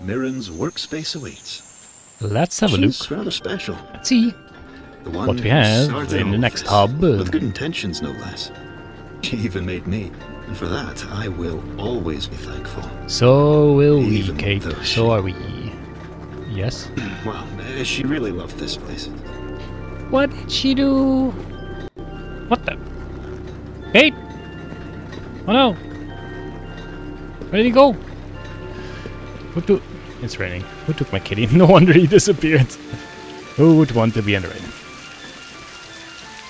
Mirren's workspace awaits. Let's have a look. Rather special. Let's see. The one What we have in the next hub. With good intentions, no less. She even made me. And for that, I will always be thankful. So will we, Kate. though So are we. Yes. Well, uh, she really loved this place. What did she do? What the? Kate! Oh no! Where did he go? Who took... It's raining. Who took my kitty? No wonder he disappeared. Who would want to be in the rain?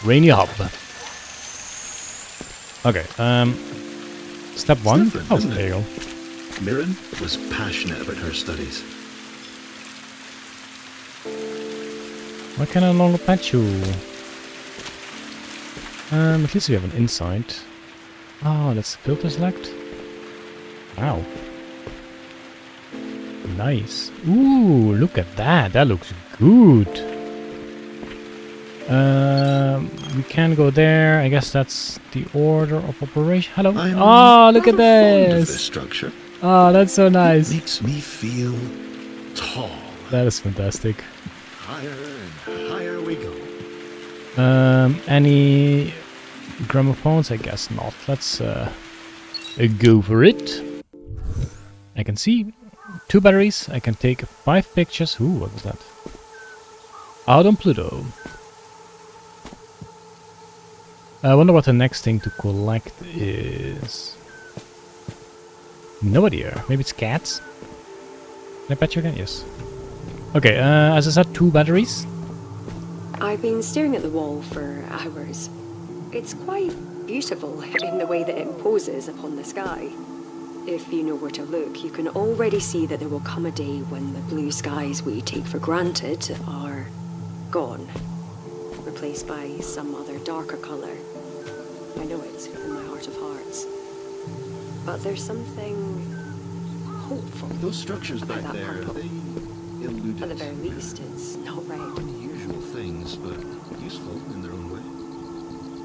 Rainy hub. Okay, um... Step one? Oh, there you go. Mirren was passionate about her studies. Why can I no longer pet you? Um, at least we have an insight. Oh, that's the filter select. Wow. Nice. Ooh, look at that. That looks good. Um, we can go there. I guess that's the order of operation. Hello. I'm oh, look at rather fond of this. this structure. Oh, that's so nice. Makes me feel tall. That is fantastic. Higher and higher we go. Um, any gramophones? I guess not. Let's uh, uh, go for it. I can see two batteries. I can take five pictures. Ooh, what was that? Out on Pluto. I wonder what the next thing to collect is. No idea. Maybe it's cats? Can I bet you again? Yes. Okay, uh, as I said, two batteries. I've been staring at the wall for hours. It's quite beautiful in the way that it imposes upon the sky. If you know where to look, you can already see that there will come a day when the blue skies we take for granted are gone, replaced by some other darker colour. I know it in my heart of hearts. But there's something hopeful. Those structures back That there, purple. they elude At the very least, it's not red. unusual things, but useful in their own way.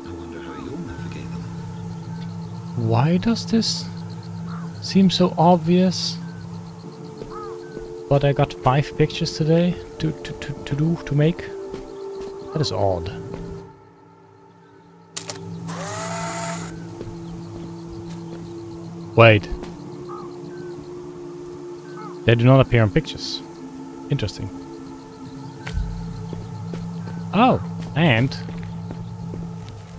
I wonder how you'll navigate them. Why does this seem so obvious? But I got five pictures today to, to, to, to do, to make. That is odd. Wait. They do not appear in pictures. Interesting. Oh, and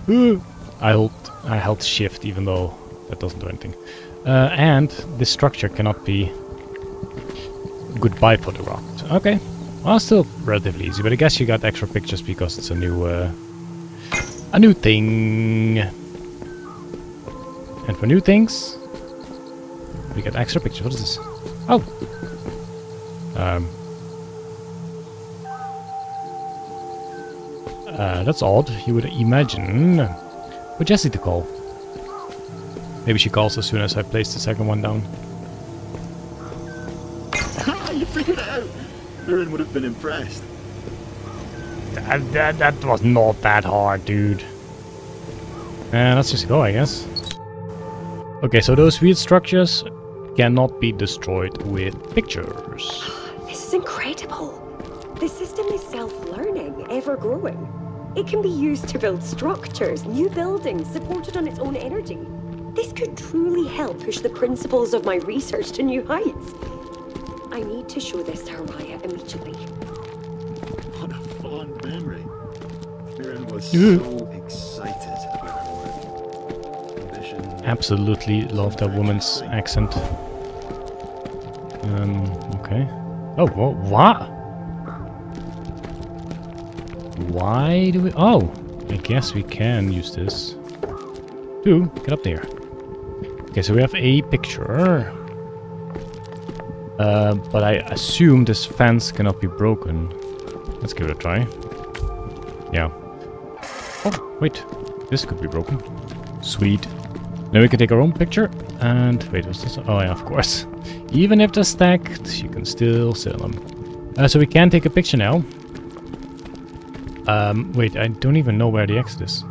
I held I held shift even though that doesn't do anything. Uh, and this structure cannot be goodbye photographed. Okay. Well, still relatively easy, but I guess you got extra pictures because it's a new uh, a new thing. And for new things, we get extra pictures. What is this? Oh. Um. Uh, that's odd. You would imagine. But Jesse to call. Maybe she calls as soon as I place the second one down. you figured it out! Mirren would have been impressed. That, that, that was not that hard, dude. And let's just go, I guess. Okay, so those weird structures cannot be destroyed with pictures. This is incredible. The system is self-learning, ever-growing. It can be used to build structures, new buildings, supported on its own energy. This could truly help push the principles of my research to new heights. I need to show this to Haraya immediately. What a fond memory. Mirren was so excited about her work. Ambition. Absolutely love that woman's accent. Um, okay. Oh, wha- what? Why do we... Oh, I guess we can use this. Two, get up there. Okay, so we have a picture. Uh, but I assume this fence cannot be broken. Let's give it a try. Yeah. Oh, wait. This could be broken. Sweet. Now we can take our own picture. And wait, what's this? Oh yeah, of course. Even if they're stacked, you can still sell them. Uh, so we can take a picture now. Um, wait, I don't even know where the exit is.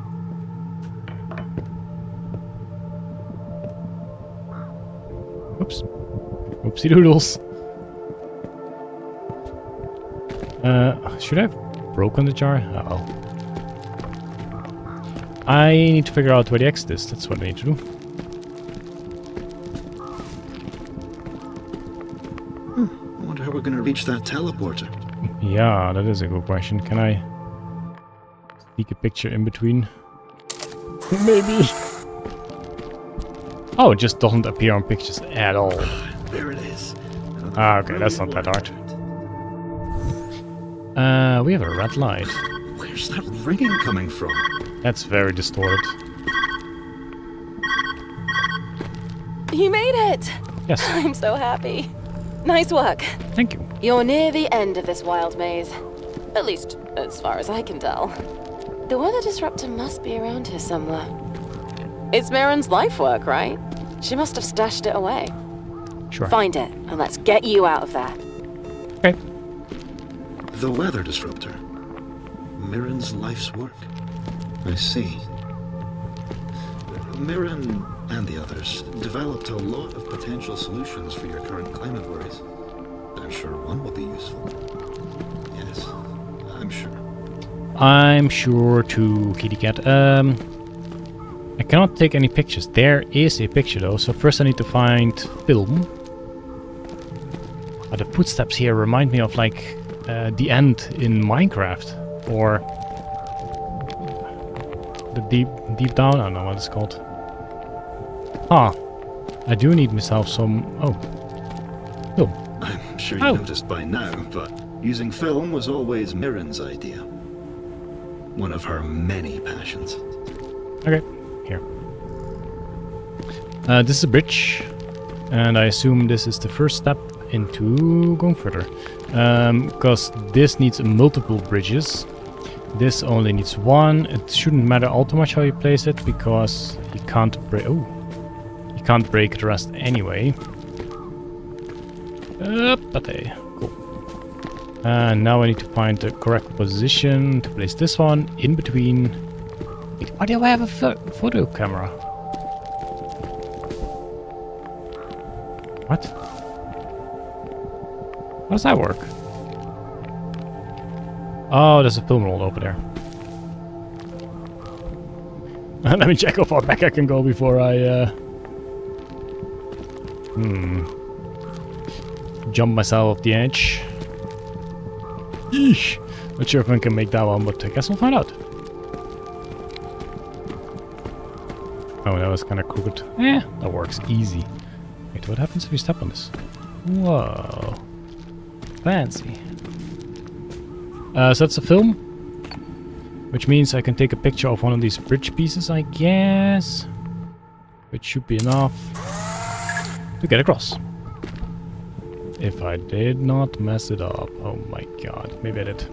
Oopsie doodles. Uh, should I have broken the jar? Uh oh. I need to figure out where the exit is. That's what I need to do. I wonder how we're going to reach that teleporter. Yeah, that is a good question. Can I sneak a picture in between? Maybe. Oh, it just doesn't appear on pictures at all. There it is. Another Ah, okay, that's not that hard. Uh, we have a red light. Where's that ringing coming from? That's very distorted. You made it! Yes, I'm so happy. Nice work. thank you. You're near the end of this wild maze. At least, as far as I can tell. The weather disruptor must be around here somewhere. It's Mirren's life work, right? She must have stashed it away. Sure. Find it, and let's get you out of there. Okay. The weather disruptor. Mirren's life's work. I see. Mirren and the others developed a lot of potential solutions for your current climate worries. I'm sure one will be useful. Yes, I'm sure. I'm sure to kitty cat. Um, I cannot take any pictures. There is a picture though, so first I need to find film. Uh, the footsteps here remind me of like uh, the end in Minecraft, or the deep deep down. I don't know what it's called. Ah, I do need myself some. Oh, film. I'm sure you Oh. noticed by now, but using film was always Mirren's idea. One of her many passions. Okay, here. Uh, this is a bridge, and I assume this is the first step into going further. Because this needs multiple bridges. This only needs one. It shouldn't matter all too much how you place it, because you can't break. Oh, you can't break the rest anyway. Uh, cool. And now I need to find the correct position to place this one in between why do I have a photo camera? How does that work? Oh, there's a film roll over there. Let me check how far back I can go before I, uh... Hmm. Jump myself off the edge. Eesh. Not sure if I can make that one, but I guess we'll find out. Oh, that was kind of crooked. Eh, that works easy. Wait, what happens if you step on this? Whoa. Fancy. Uh, so that's a film. Which means I can take a picture of one of these bridge pieces, I guess. Which should be enough to get across. If I did not mess it up. Oh my god. Maybe I did.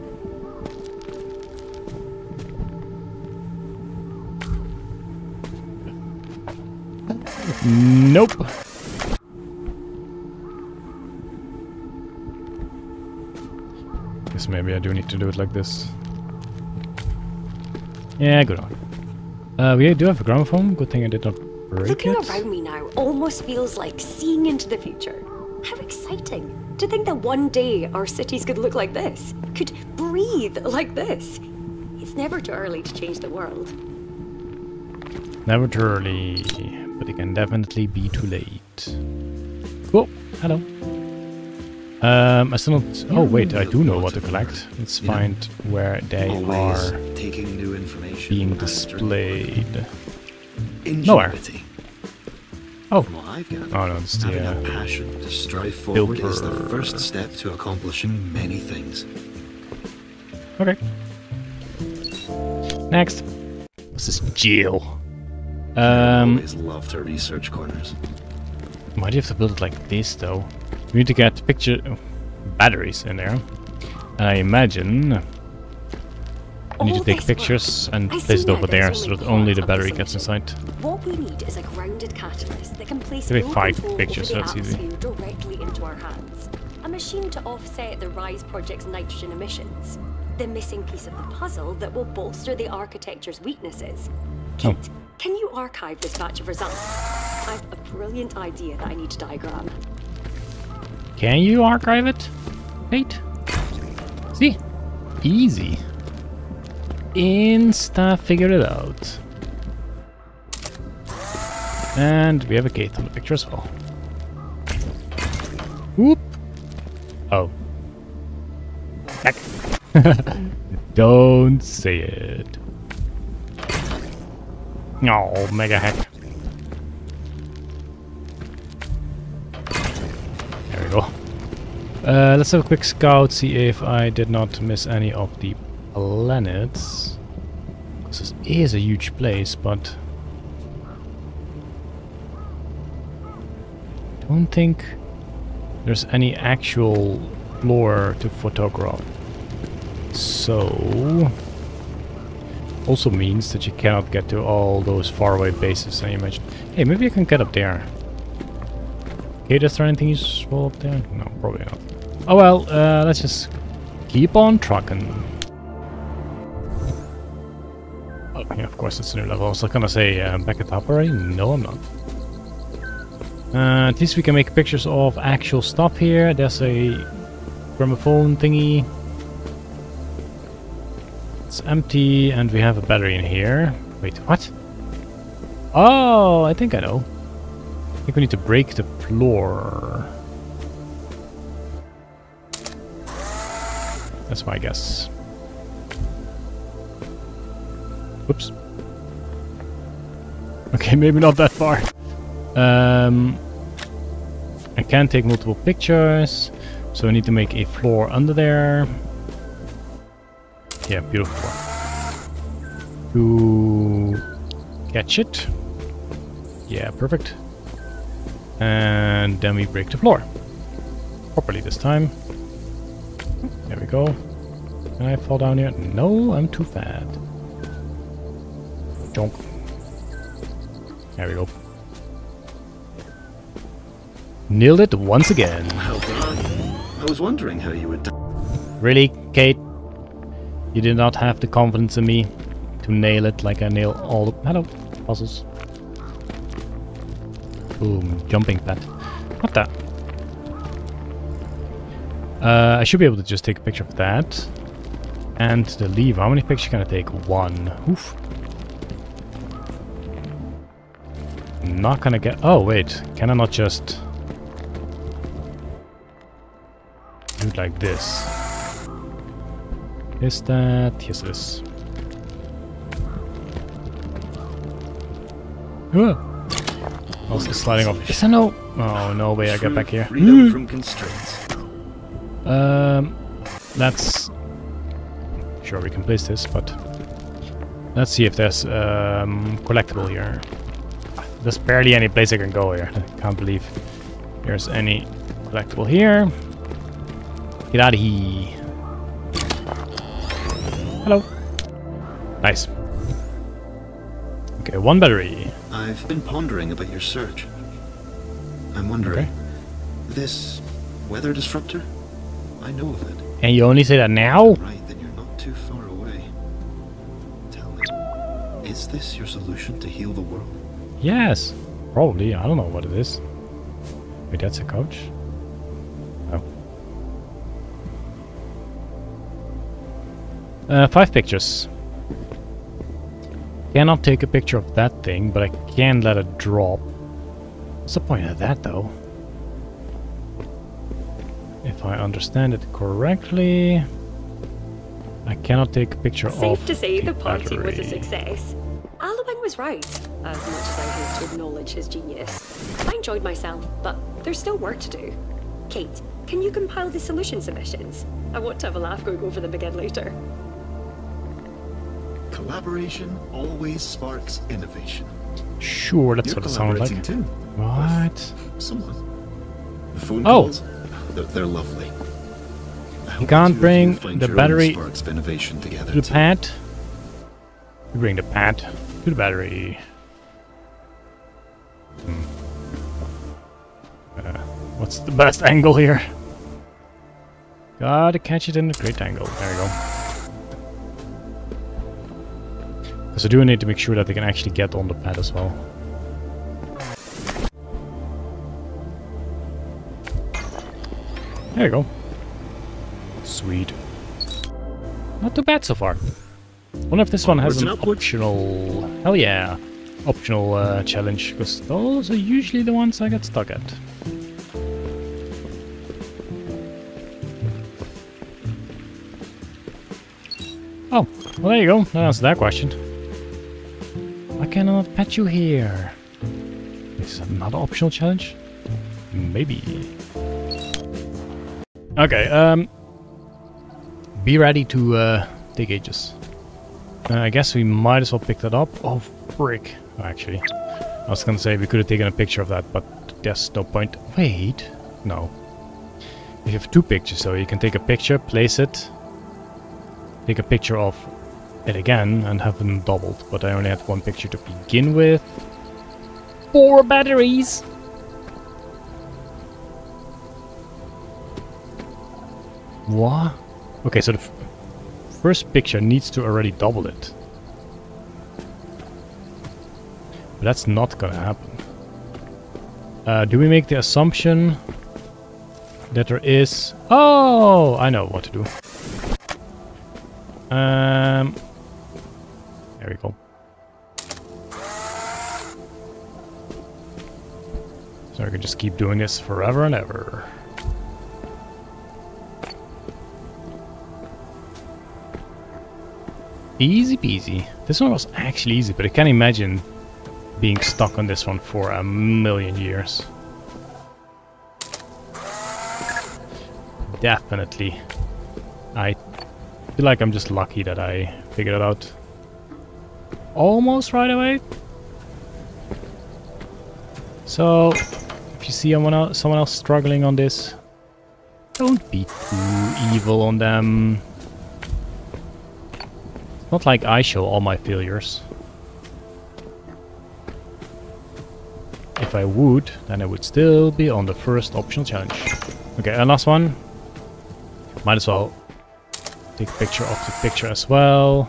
Nope. Guess maybe I do need to do it like this. Yeah, good on. Uh, we do have a gramophone. Good thing I did not break Looking it. around me now almost feels like seeing into the future. How exciting! To think that one day our cities could look like this, could breathe like this. It's never too early to change the world. Never too early, but it can definitely be too late. Cool. Hello. Um, I still not. Oh wait, I do know what to collect. Let's find where they Always are taking new information. being displayed. Nowhere. Oh, From I've gathered, Oh, no, it's the, uh, passion to strive forward is the first step to accomplishing many things. okay. Next. What's this is Jill. Um, Always loved her research corners. why do you have to build it like this though? We need to get picture batteries in there. I imagine I need to take pictures work. and I place it over there so that only the battery the gets inside. What we need is a grounded catalyst that can place Give me five pictures, the that's easy. directly into our hands. A machine to offset the RISE project's nitrogen emissions. The missing piece of the puzzle that will bolster the architecture's weaknesses. Kate, Oh. can you archive this batch of results? I've a brilliant idea that I need to diagram. Can you archive it? Wait. See? Easy. Insta figured it out. And we have a gate on the picture as well. Whoop. Oh. Heck. Don't say it. Oh, mega hack. Uh, let's have a quick scout, see if I did not miss any of the planets. This is a huge place, but... Don't think there's any actual lore to photograph. So... Also means that you cannot get to all those faraway bases I mentioned. Hey, maybe I can get up there. Okay, is there anything useful up there? No, probably not. Oh well, uh, let's just keep on trucking. Oh, yeah, of course it's a new level. I was gonna say, uh, back at the top already? No, I'm not. Uh, at least we can make pictures of actual stuff here. There's a gramophone thingy. It's empty, and we have a battery in here. Wait, what? Oh, I think I know. I think we need to break the floor. That's my guess. Whoops. Okay, maybe not that far. Um, I can take multiple pictures, so I need to make a floor under there. Yeah, beautiful. To catch it. Yeah, perfect. And then we break the floor. Properly this time. Go. Can I fall down here? No, I'm too fat. Jump. There we go. Nailed it once again. I was wondering how you would. Really, Kate? You did not have the confidence in me to nail it like I nail all the hello puzzles. Boom, jumping pad. What the? Uh, I should be able to just take a picture of that. And the lever. How many pictures can I take? One. Oof. Not gonna get... Oh, wait. Can I not just... Do it like this? Is that... Yes, it is. Ah. Also sliding off. Is there no... Oh, no way I get back here. Freedom from constraints. Um, let's... Sure, we can place this, but... Let's see if there's um, collectible here. There's barely any place I can go here. I can't believe there's any collectible here. Get out of here. Hello. Nice. Okay, one battery. I've been pondering about your search. I'm wondering, Okay. this weather disruptor? I know of it. And you only say that now? Right, then you're not too far away. Tell me, is this your solution to heal the world? Yes. Probably. I don't know what it is. Wait, that's a couch? Oh. Uh, five pictures. Cannot take a picture of that thing, but I can let it drop. What's the point of that, though? If I understand it correctly... I cannot take a picture of Safe to say the party was a success. Alwyn was right, as much as I hate to acknowledge his genius. I enjoyed myself, but there's still work to do. Kate, can you compile the solution submissions? I want to have a laugh going over them again later. Collaboration always sparks innovation. Sure, that's You're what it sounds like. too. What? Someone. The phone Oh. calls, they're, they're lovely. I can't bring you the battery of innovation together. To the too. pad. We bring the pad to the battery. Hmm. Uh, what's the best angle here? Gotta catch it in a great angle. There we go. Because I do need to make sure that they can actually get on the pad as well. There you go. Sweet. Not too bad so far. Wonder if this one has an optional... Hell yeah. Optional uh, challenge, because those are usually the ones I get stuck at. Oh, well there you go. That answers that question. I cannot pet you here? Is this another optional challenge? Maybe. Okay, um... Be ready to uh, dig ages. Uh, I guess we might as well pick that up. Oh, frick. Actually, I was gonna say we could have taken a picture of that, but there's no point. Wait, no. You have two pictures, so you can take a picture, place it, take a picture of it again, and have them doubled. But I only had one picture to begin with. Four batteries! What? Okay, so the first picture needs to already double it. But that's not gonna happen. Uh, do we make the assumption that there is... Oh! I know what to do. Um, there we go. So I can just keep doing this forever and ever. Easy peasy. This one was actually easy, but I can't imagine being stuck on this one for a million years. Definitely. I feel like I'm just lucky that I figured it out almost right away. So, if you see someone else, someone else struggling on this, don't be too evil on them. Not like I show all my failures. If I would, then I would still be on the first optional challenge. Okay, and last one. Might as well take a picture of the picture as well.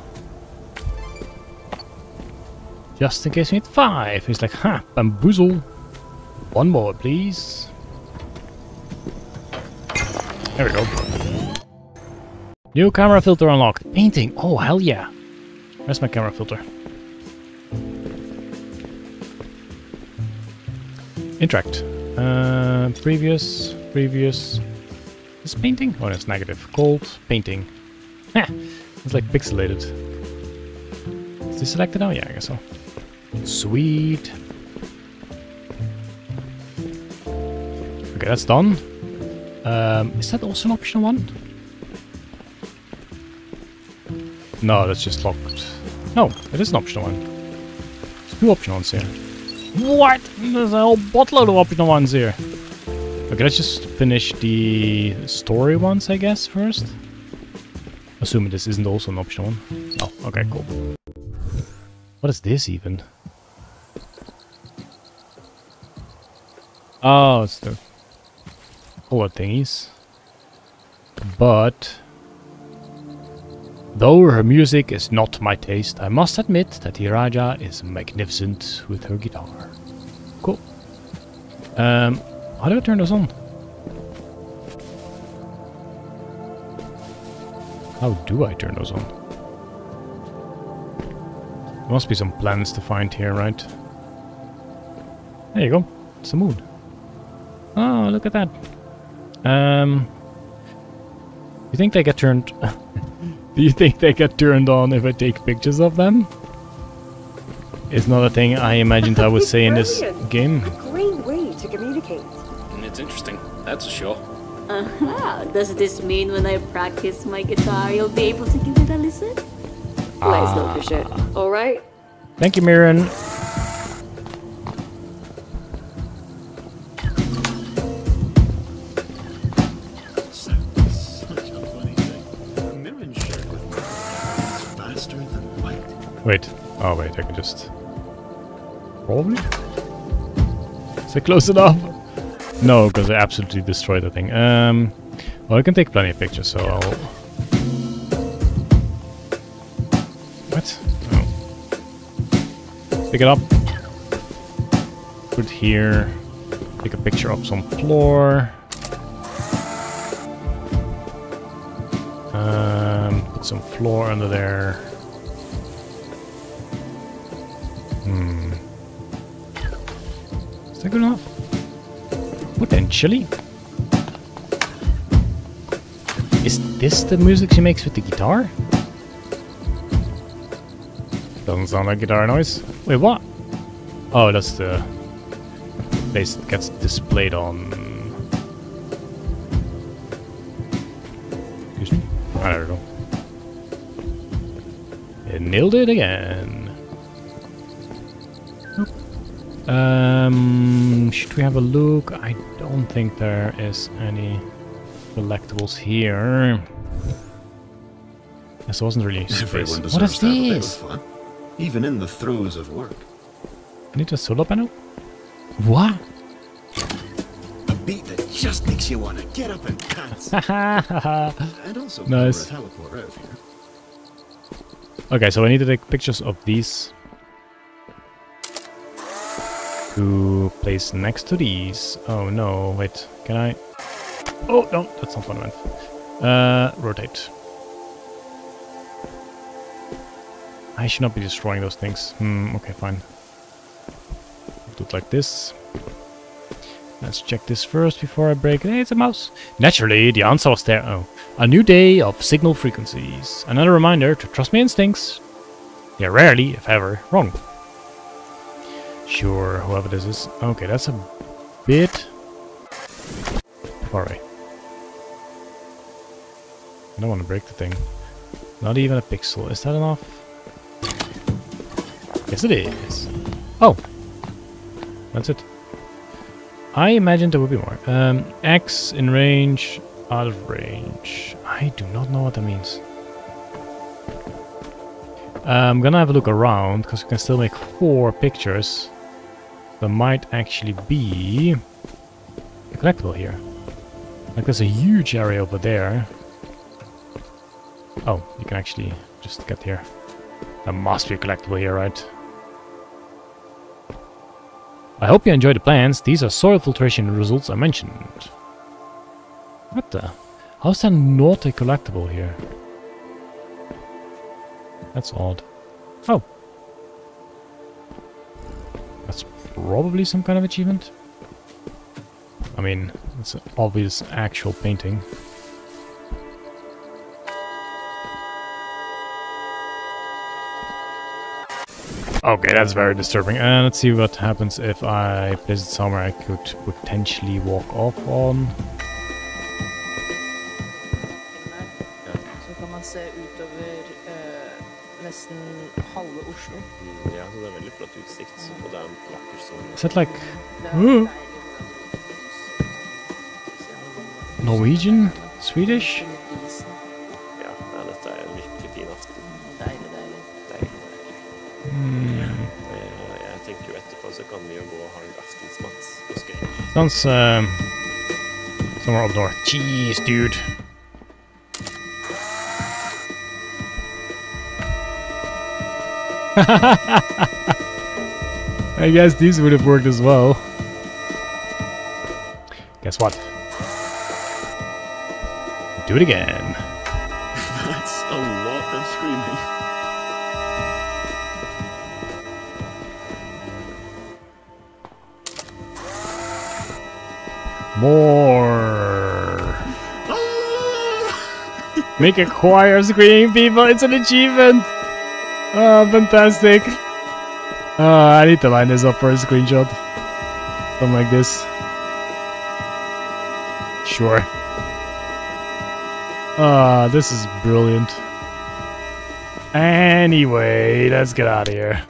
Just in case we need five. He's like, ha, bamboozle. One more, please. There we go. New camera filter unlocked. Painting. Oh, hell yeah. Where's my camera filter? Interact. Uh, previous, previous. Is painting? Oh, that's negative. Cold, painting. Heh, it's like pixelated. Is this selected? Oh, yeah, I guess so. Sweet. Okay, that's done. Um, is that also an optional one? No, that's just locked. No, it is an optional one. There's two optional ones here. What? There's a whole boatload of optional ones here. Okay, let's just finish the story ones, I guess, first. Assuming this isn't also an optional one. Oh, okay, cool. What is this even? Oh, it's the color thingies. But Though her music is not my taste, I must admit that Iraja is magnificent with her guitar. Cool. Um, how do I turn those on? How do I turn those on? There must be some planets to find here, right? There you go. It's the moon. Oh, look at that. Um, you think they get turned... Do you think they get turned on if I take pictures of them? It's not a thing I imagined I would say in this Brilliant. game. Great way to communicate. It's interesting, that's for sure. Uh-huh. Does this mean when I practice my guitar, you'll be able to give it a listen? Let's not push it. All right. Thank you, Mirren. Wait. Oh, wait, I can just... Probably? Is it close enough? No, because I absolutely destroyed the thing. Um, well, I can take plenty of pictures, so I'll... What? Oh. Pick it up. Put it here. Take a picture of some floor. Um, put some floor under there. Hmm. Is that good enough? Potentially. Is this the music she makes with the guitar? Doesn't sound like guitar noise. Wait, what? Oh, that's the place that gets displayed on. Excuse me? I don't know. It nailed it again. Um, should we have a look? I don't think there is any collectibles here. This wasn't really space. What is deserves to have a bit of this? fun, even in the throes of work. I need a solar panel? What? A beat that just makes you want to get up and dance. and also Nice. a teleport out here. Okay, so I need to take pictures of these to place next to these. Oh no, wait, can I? Oh no, that's not what I meant. Uh, rotate. I should not be destroying those things. Hmm, okay, fine. Do it like this. Let's check this first before I break it. Hey, it's a mouse. Naturally, the answer was there. Oh. A new day of signal frequencies. Another reminder to trust my instincts. They're rarely, if ever, wrong. Sure, whoever this is. Okay, that's a bit far away. I don't want to break the thing. Not even a pixel. Is that enough? Yes, it is. Oh. That's it. I imagined there would be more. Um, X in range, out of range. I do not know what that means. Uh, I'm gonna have a look around because we can still make four pictures. There might actually be a collectible here. Like there's a huge area over there. Oh, you can actually just get here. There must be a collectible here, right? I hope you enjoy the plans. These are soil filtration results I mentioned. What the? How's that not a collectible here? That's odd. Oh. Probably some kind of achievement. I mean, it's an obvious actual painting. Okay, that's uh, very disturbing. And let's see what happens if I place it somewhere I could potentially walk off on. Flott utsikt. Og det er en vakker sol. Is that like Det er Mm. deilig. Norwegian? Swedish? Isen. Ja, ja, dette er en virkelig fin aften. Deilig, deilig. Deilig, deilig. Hmm. Jeg tenker jo etterpå så kan vi jo gå og ha en aftensmat på Skøy. Sounds um, somewhere up north. Jeez, dude. I guess these would have worked as well. Guess what? Do it again. That's a lot of screaming. More. Ah! Make a choir screaming people. It's an achievement. Oh, fantastic. Oh, I need to line this up for a screenshot. Something like this. Sure. Ah, this is brilliant. Anyway, let's get out of here.